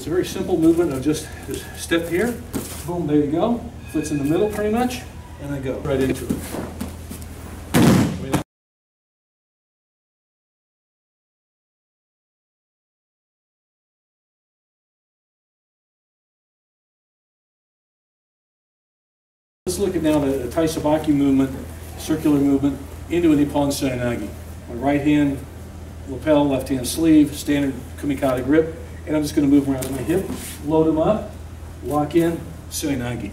it's a very simple movement of just, just step here, boom, there you go. Foot's in the middle pretty much, and I go right into it. Let's look at now the the Tai Sabaki movement, circular movement into an Ippon Seoinage. My right hand lapel, left hand sleeve, standard kumikata grip, and I'm just going to move around my hip, load them up, lock in, Seoinage.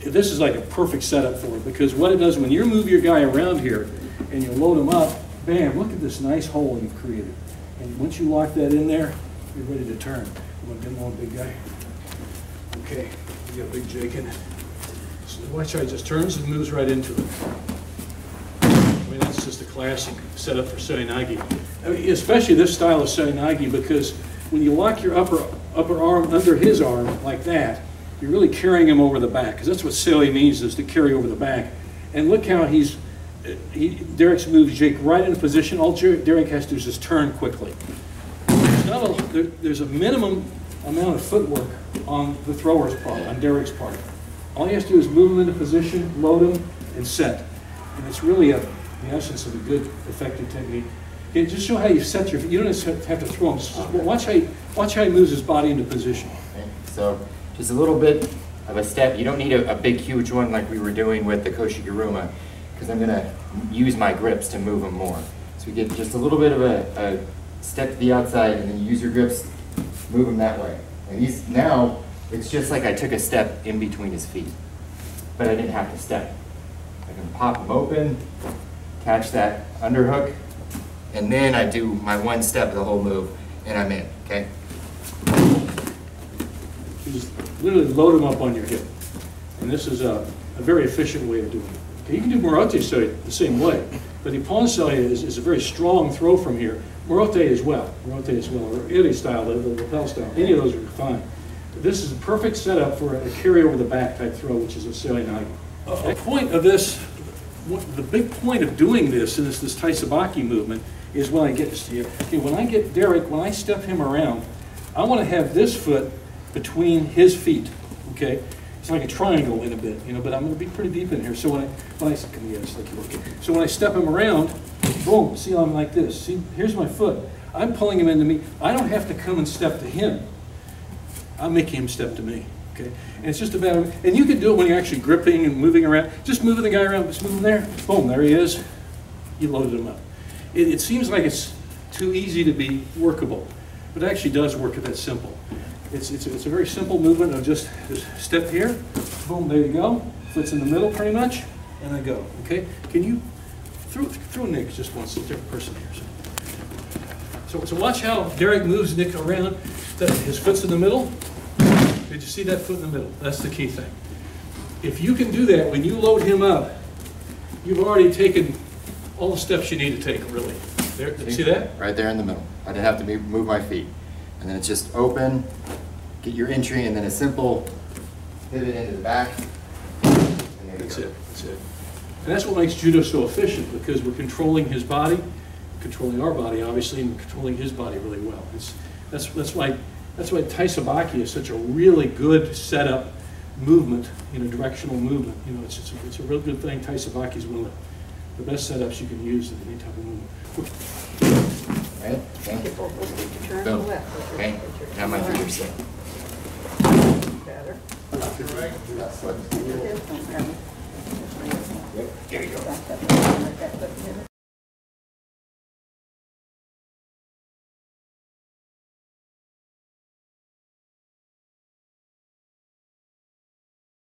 This is like a perfect setup for it because what it does when you move your guy around here and you load him up, bam, look at this nice hole you've created. And once you lock that in there, you're ready to turn. You want to demo a big guy? Okay, we got a Big Jake in it. So watch how he just turns and moves right into it. I mean, that's just a classic setup for Seoinage. I mean, especially this style of Seoinage because when you lock your upper, upper arm under his arm like that, you're really carrying him over the back because that's what Seoi means is to carry over the back. And look how he's, he, Derek's moved Jake right into position. All Derek has to do is just turn quickly. There's, a, there, there's a minimum amount of footwork on the thrower's part, on Derek's part. All he has to do is move him into position, load him, and set. And it's really a, the essence of a good, effective technique. Okay, just show how you set your, you don't have to throw him, just watch how, he, watch how he moves his body into position. Okay, So just a little bit of a step. You don't need a, a big, huge one like we were doing with the Koshiguruma, because I'm gonna use my grips to move him more. So we get just a little bit of a, a step to the outside, and then you use your grips, move him that way. And he's now, it's just like I took a step in between his feet, but I didn't have to step. I can pop him open, catch that underhook, and then I do my one step of the whole move, and I'm in. Okay. You just literally load them up on your hip. And this is a, a very efficient way of doing it. Okay, you can do Morote Seoi the same way, but the Ippon Seoi is, is a very strong throw from here. Morote as well, Morote as well, or any style, the, the lapel style, any of those are fine. This is a perfect setup for a carry over the back type throw, which is a Seoi Nage. The point of this, what- the big point of doing this, and this, this Tai Sabaki movement, is when I get, see, okay, when I get Derek, when I step him around, I want to have this foot between his feet, okay? It's like a triangle in a bit, you know, but I'm going to be pretty deep in here. So when I, when I, come it's like you're. So when I step him around, boom, see I'm like this. See, here's my foot. I'm pulling him into me. I don't have to come and step to him. I'm making him step to me, okay? And it's just about, and you can do it when you're actually gripping and moving around. Just moving the guy around, just move him there, boom, there he is. You loaded him up. It, it seems like it's too easy to be workable, but it actually does work if it's simple. It's, it's, it's a very simple movement of just, just step here, boom, there you go. Foot's in the middle pretty much, and I go, okay? Can you, throw, throw Nick just once, a different person here. So, so watch how Derek moves Nick around. His foot's in the middle. Did you see that foot in the middle? That's the key thing. If you can do that, when you load him up, you've already taken all the steps you need to take, really. There, see that? Right there in the middle. I didn't have to move my feet. And then it's just open, get your entry, and then a simple pivot into the back. And there you That's go. it, that's it. And that's what makes judo so efficient, because we're controlling his body, controlling our body, obviously, and controlling his body really well. It's, that's, that's why, that's why Taisabaki is such a really good setup movement, you know, directional movement. You know, it's, it's, a- it's a real good thing. Taisabaki is one of the, the best setups you can use in any type of movement. Right? Okay. Turn Boom. left. Okay. Now my feet are set. Better. That's what- This one, There you go.